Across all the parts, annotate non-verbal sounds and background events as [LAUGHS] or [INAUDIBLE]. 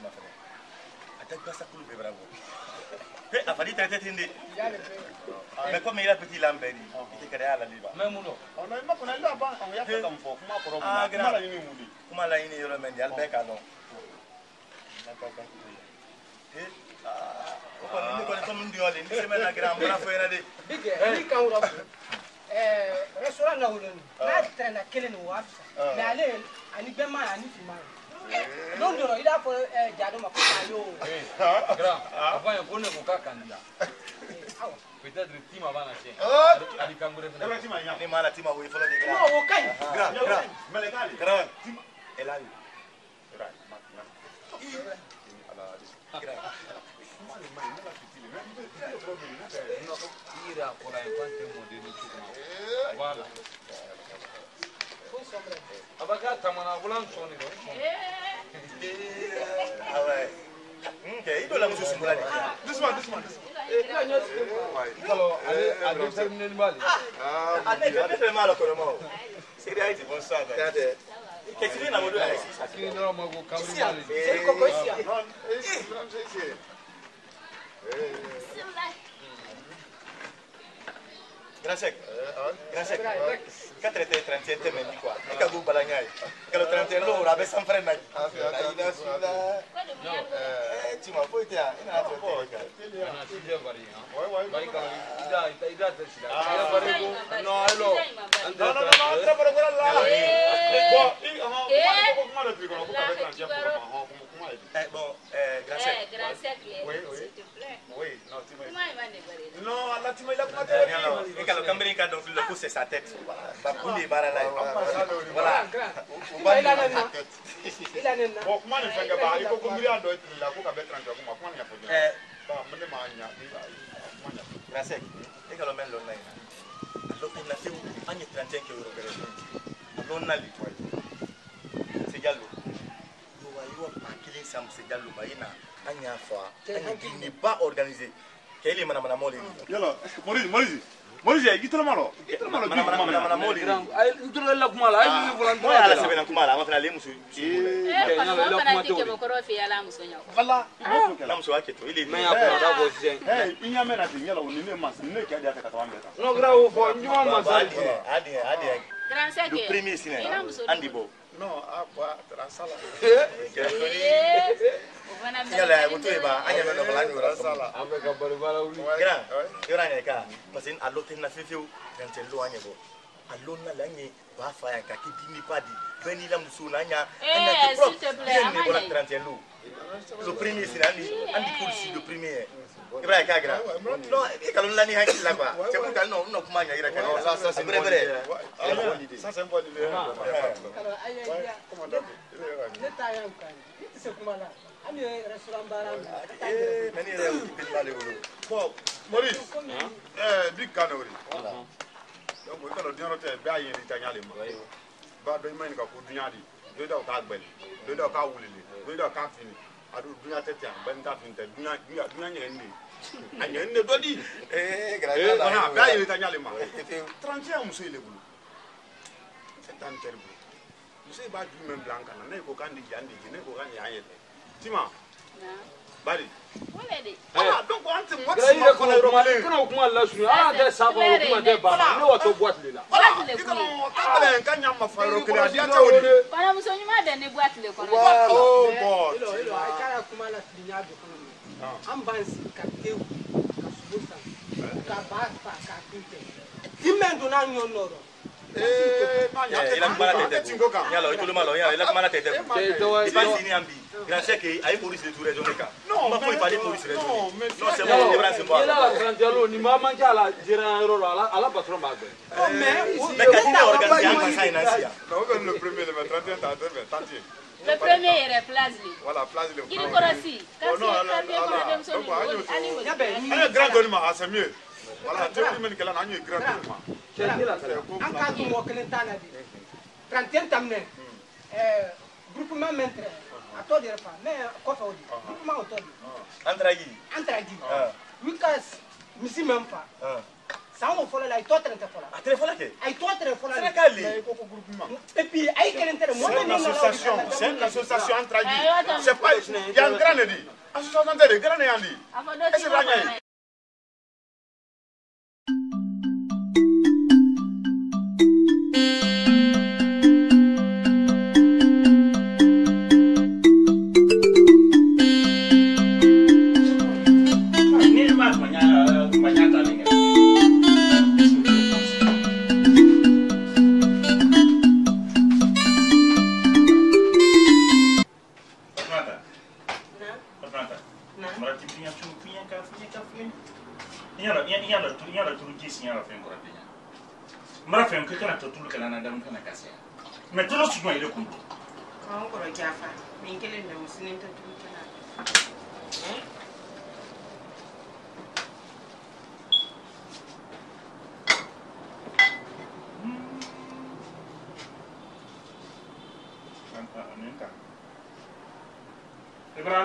tima fɛnɛ a tɛ gasa kulu bɛɛ bara bɔ he a fadi tɛ tɛ ten de mais comme il a petit lambe di i tɛ kɛnɛya la liba mɛ mun dɔ ɔnɔ i ma kɔnɔ i la ban ɔ y'a fɛ ka mun fɔ kuma kɔrɔ mun na kuma la ɲini mun de kuma laɲini yɔrɔ min di hali bɛɛ k'a dɔn he o kɔni ne kɔni komi n diyɔlen ni sɛbɛn na kɛra an bɔra fɔ yɛrɛ de Bige, ni kan wura fo. Restaurant wolo ni. N'a tɛrɛna kelen ni waa fisa. Mais ale ani bɛɛ ma ani finma ye. london i n'a fɔ jaadu ma ko ayo grand a fɔ an ye ko ne ko k'a kandida peut-être tima b'a la tiɲɛ ani kangure fana ne m'a la tima o ye fɔlɔ de grand non o ka ɲi grand grand mɛlɛkali grand tima elali Ira por aí, quanto modelo tu não? Vale. Abacá, tá mano, volante só nisso. dɔ la sungula de this one this one this one. Kalo ale a denmisɛnnin b'ale ale ne fɛn b'a la kɔrɔma o seri ayi ti bɔ sa kan kɛtiri na mo. Do ayi sisan kiri dɔrɔn ma ko kaburu b'ale seri kɔkɔ siya Grasek, Grasek, 4 e 37 e 24, mica tu balagnai, che lo 31 ora, per San Frenna. Ah, sì, ah, sì, ah, sì ma foyi tɛ yan i nana tigɛ tele kan. kana tijɛ bari yan bari kan i da i da tɛ si la tijɛ bari ko non alors an tɛ fɛ. non non tɛ bari ko la la. bɔn i hɔn kuma ko kuma dɔ b'i kɔnɔ ko k'a bɛ kan jɛ kuma ma hɔn kuma ye. ɛ bɔn ɛɛ grand cercle. grand cercle. oui oui. non alatima ka dɔn filɛ ko c'est sa tête ba kun de baara la voilà o ba ila ne na ila ne na bon kuma nin an y'a fa an ye ni ba organisé k'e le manamana mɔ le ye. yala morizi morizi morizi i tɔlɔma lɔ i tɔlɔma lɔ bi manamana mɔ le ye. n tɔlɔ la kuma la a ye min fɔra n tɔlɔ la. n'o y'a sɛbɛnna kuma la a ma fana ale muso. ee kɔnɔ fana tɛ jɛbɔkɔrɔ fɛ yala muso ɲɛ. wala ala muso y'a kɛ to e le ye. mɛ y'a kuma da bɔ sisan. ɛɛ i ɲɛ mɛn na ten yala o ni ne ma ni ne kɛ de y'a kɛ ka tɛmɛ an bɛɛ kan. n'o kɛra o fɔ ɲɔgɔn ma sa. a diɲɛ a diɲɛ a diɲɛ. transɛkɛ le premier sinɛ an di bɔ. non a bɔ a taara sa la. yala o to yen ba an ɲɛ bɛ nɔgɔla ni yɔrɔ sɔrɔ an bɛ ka balo bala wuli gira yɔrɔ yɛrɛ ka parce que a lo tɛ na fiyewu fiyewu dantɛ lo an ɲɛ bɔ a lo na la an ye ba fa yan ka k'i dimi ba di bɛɛ n'i la muso na an y'a an y'a kɛ kɔrɔ iye nin bɔra trente lo lo premier sini an di an di kuru si lo premier yɛ i ne ta yɛrɛ kan ne tɛ se kuma la An ye restaurant baara gɛrɛ. eh mais ni yɛrɛ occupé de b'ale bolo bon maurice ɛɛ bi kan o de donc i ka dɔn diɲɛ tɛ bɛɛ y'a ta ɲa de ma ba dɔ i ma ɲininka ko dunya di dɔ da o k'a gbɛli dɔ da o k'a wulili dɔ da o a dun dunya tɛ ten bɛɛ ni de a ɲɛgɛn de dɔ di a bɛɛ y'a ye i ta ɲa de ma ye muso ye de bolo c'est tan tɛri bolo muso in b'a ju ne ko k'an di yan di ne ko k'an y'an ye dɛ tima bari donc an tɛ mɔti si ma kɔnɔ yɔrɔ mali kana o kuma lasuru ala tɛ saba o kuma tɛ ba ne wa to buwati le la i kana an bɛlɛ n ka ɲa ma fa yɔrɔ kelen a diya tɛ o de kɔɲɔmuso ɲuman bɛ ne buwati le kɔnɔ wa o bɔ i kana kuma lasuru ɲa don kɔnɔ an b'an sigi ka tewu ka sogo san ka ba fa k'a kun tɛ i mɛn donna an ɲɔ nɔrɔ ni maa man ca ala jɛra yɔrɔ la ala patɔrɔ b'a gbɛ. mɛ ka di ne ɔriganize an ka sa in na siyan. o kɔni le premier le 31 ta 20 30. le premier yɛrɛ place le. voilà place le. yirikɔrɔsi. kasi kasi kɔnɔ denmisɛnnin ani. grand dɔɔni ma a c'est mieux. Voilà théorie min kɛla na an ye grand dɔnni ma an k'a dun mɔgɔ kelen t'a la de. 31 daminɛ. groupement min tɛ a tɔ de yɛrɛ fa mais kɔfɛ o de. groupement o tɔ de. di. Ah. misi fa. Ah. san o fɔlɔ la a ye tɔ tɛrɛn tɛ fɔlɔ a tɛrɛ fɔlɔ kɛ a ye tɔ tɛrɛn fɔlɔ sɛnɛ la k'ale Mais il faut que groupement. et puis a ye kelen tɛrɛn mɔgɔ C'est bɛ une min nana o association, c'est une association attends. C'est pas, il y a un grand dit. Association de grand que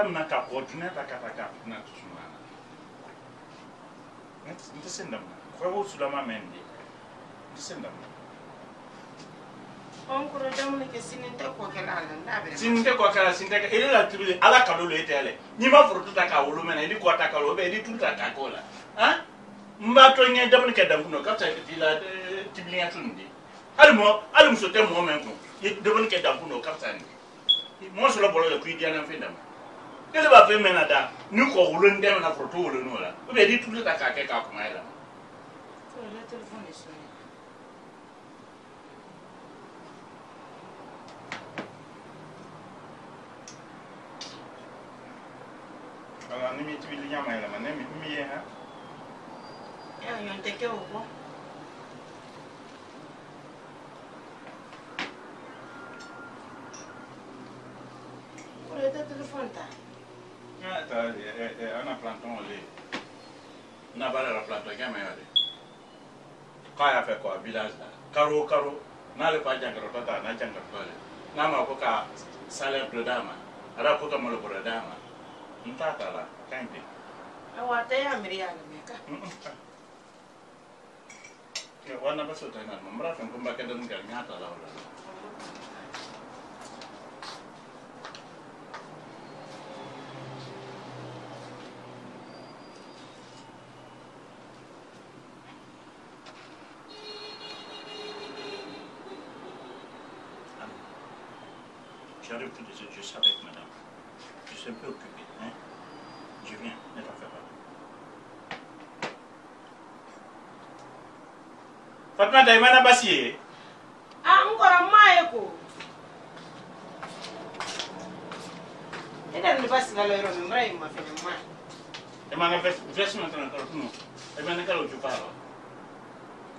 Άρα να καπότουνε τα κατακάπτυνα του σουμάνα. Inte sendamna. Kwawo sulama mende. Inte sendamna. Onkuro damne ke sininte ko kelala ndabe. Sininte ko kala sininte ka ele la tibule ala kalolo ete ale. Ni ma furutu ta ka wolo mena ili ko ta kalo be ili tunta ka kola. Ha? Mba to nye damne ke damno ka ta bila tiblinya tundi. Almo almo sote mo men ko. Ye damne ke damno ka ta ni. Mo solo bolo le kuidia na fendamna. Ma. Ile ba fe mena da ni ko wulu ndem na furu to wulu no la. O be di tu ta ka ke ka kuma ne telefɔni de sɔnni Ala ni mi tibili nya ma ila ma ne mi mi ye ha? ɛ ɲɔn tɛ kɛ o kɔ Bala la planton ke ma yale. Ka ya fe ko village la. Karo karo na le pa jangaro tata na jangaro tole. Na ma ko ka sale pro dama. Ara ko ka mo pro dama. Nta ta la kande. awa tɛ y'a miiri y'a lamɛn ka Ke wana ba so ta na mo mra fe ko ba ke dan ga nya ta la wala. je suis un peu occupé. Hein? Je viens, ne t'en fais pas. Fatmata, il m'a bassier. Ah, encore un maïko. Eden ni basi la lero ni mrai ma fe ma. E ma ngafes vesi ma tana kalo kuno. E ma nekalo juparo.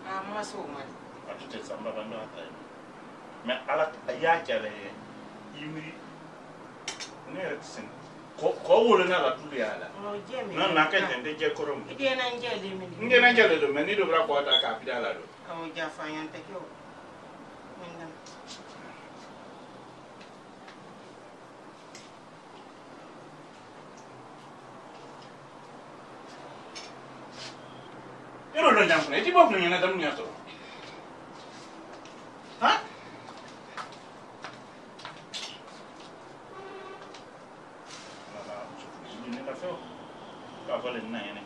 Ah ma so ma. Atu te samba bando atai. Me ala ya kale yimri sen ko wolo na la tulu ya la? Oh, na na ka jende je koro mu. Ide na nje le mi nde na nje le do me ni do bra ko ta ka pida la do. O ja fa yan te ko Ero lo nyamfuna, iti bof nyo nyana. ka falen na yene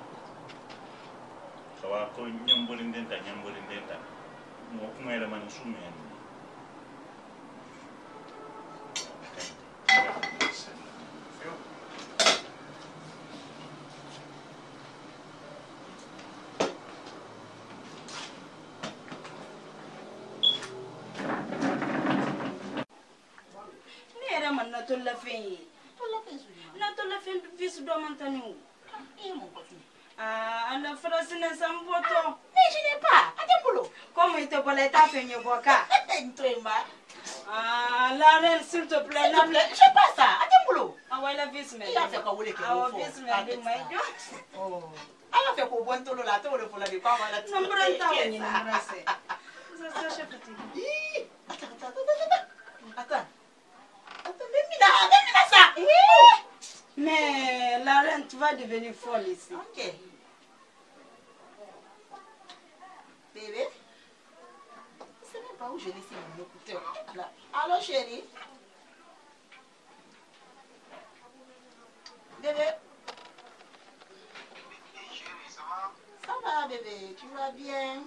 kawa ko ñambolindenta ñambolindenta mo kuma yela mani summe en na tolla fen ye. Na tolla fen visu dɔ man tani o. aa ala farasina san bɔtɔ comme i tɛ bɔla i t'a fɛn ɲɛbɔ ka aa la reine s'il te plaît na awɔ i la visi mɛ y'a fɛ ka wele kɛ o awɔ fɔ. visi mɛ di ma i jɔ an b'a fɛ k'o bɔ n tolo la a t'o de fɔlɔ de k'a ma la nɔnbɔrɔ n t'a wɔ ɲini nɔnbɔrɔ sɛ sisan chef tigi Ih, attends, tu vas devenir folle ici. Ok. Bébé, ce n'est pas où je laisse mon écouteur. Là. Allô, chérie? Bébé? Ça va? Bébé? Tu vas bien?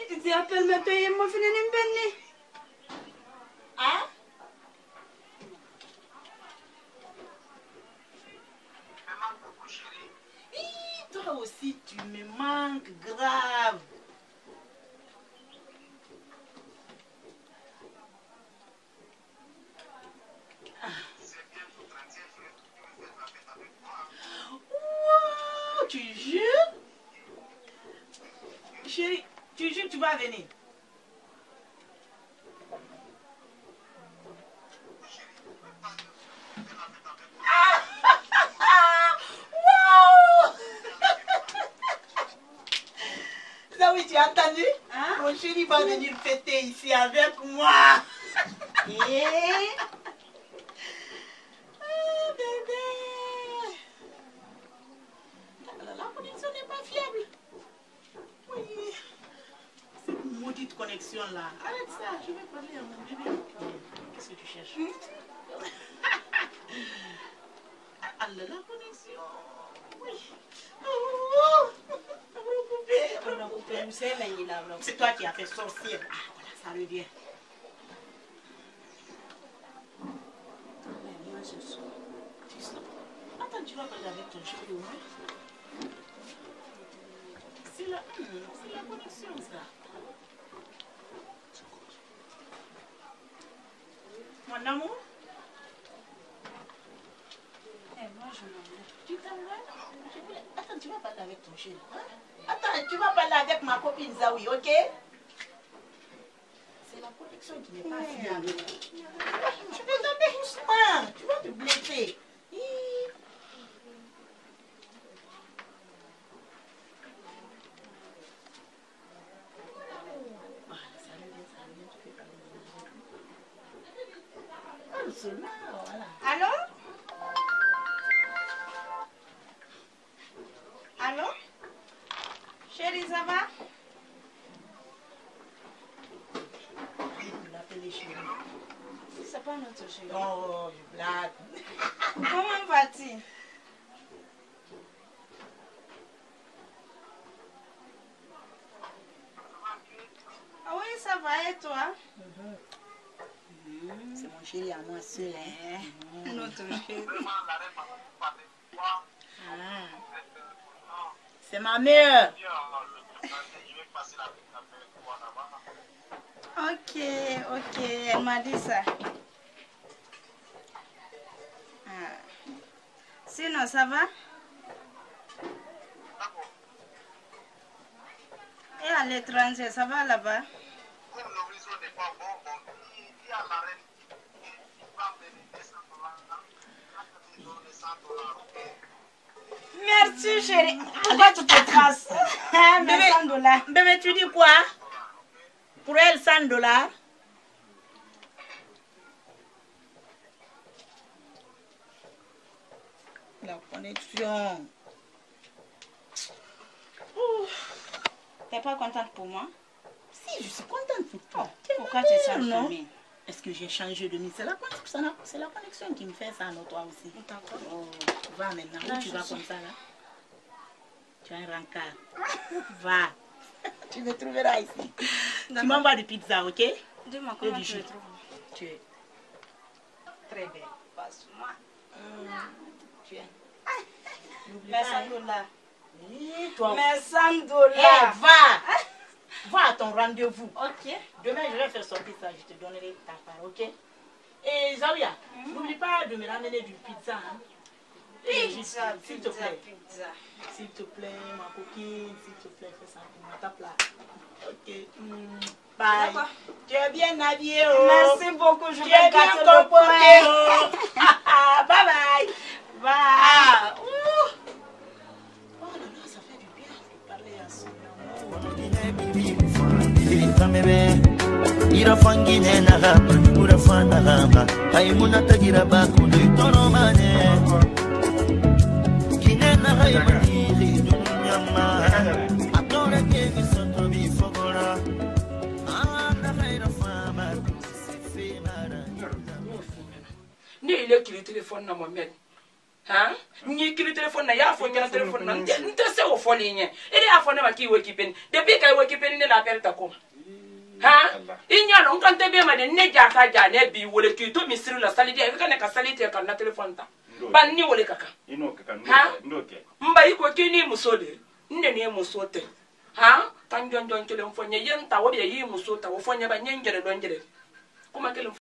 Et tu t'appelles maintenant, il m'a fini une belle Hein? Tu me manques grave. Wow, tu jures? Chérie, tu jures que tu vas venir Wow Ça oui, tu as entendu Mon chéri va venir fêter ici avec moi. Ah, bébé La la connexion n'est pas fiable. Oui. Cette maudite connexion là. Arrête ça, je vais parler à mon bébé. Qu'est-ce que tu cherches? [LAUGHS] Ah, la connexion. Oui. Oh, on a coupé. C'est toi qui as fait sorcier. Ah, voilà, ça revient. Attends, tu vas parler avec ton chéri, ouais? C'est la, hum, la connexion, ça. Mon amour? Eh, moi, je m'en vais. Tu t'en vas? Attends, tu vas parler avec ton chéri. hein? Attends, tu vas parler avec ma copine Zawi, ok? C'est la connexion qui n'est pas fiable. Tu vas tomber doucement. Tu vas te blesser. Chérie. Oh, je blague. Comment vas-tu Ah oui, ça va et toi C'est mon chéri à moi seul. Hein? Notre chérie. Ah. C'est ma mère. Ok, ok, elle m'a dit ça. Sinon, ça va? Et à l'étranger, ça va là-bas? Merci chérie. Pourquoi tu te mais 100 [LAUGHS] dollars. Bébé, tu dis quoi? Pour elle, 100 dollars. Connexion. T'es pas contente pour moi? Si, je suis contente pour toi. Pourquoi tu changes non? Est-ce que j'ai changé de mise C'est la, connexion- c'est la connexion qui me fait ça, non, toi aussi. D'accord. Oh, va maintenant. Là, Où tu vas suis- comme ça, là? Tu as un rencard. va. [LAUGHS] tu me trouveras ici. Tu m'envoies du pizza, ok? Dis-moi Et comment tu trouves. Tu es très belle. Passe-moi. Tu es. Mais pas, 100 hein. dollars. Toi. Mais 100 Eh, dollars. va Va à ton rendez-vous. Ok. Demain, je vais faire sortir ça. Je te donnerai ta part, ok? Et Zawiya, n'oublie pas de me ramener du pizza. Hein? Juste, Pizza, S'il te plaît. pizza. S'il te plaît, ma coquine, s'il te plaît, fais ça pour moi, tape là. Ok. Mm, Bye. Tu es bien habillé, oh. Merci beaucoup, je Tu vais gâter le haimuna tagira bakundu itoromane kinena haimaniri dunyama atore na momed han n'i kiri telefɔni na y'a fɔ ɲɛna na n tɛ se o fɔli ɲɛ e de y'a fɔ ne ma k'i wekipeni depuis ka i wekipeni ne n'a pɛri ta ko i ɲa lɔn kan tɛ bɛɛ ma dɛ ne ja ka ja ne b'i wele k'i to misiri la sali diya i ka ne ka sali tigɛ ka na telefɔni ta bari ni wele ka kan n ba i ko k'i n'i muso de n de. N'i muso tɛ han tan jɔnjɔn kelen fɔ n ye i ye n ta o bɛ y'i muso ta o fɔ n ɲɛ ba n ye n yɛrɛ dɔn n yɛrɛ kuma kelen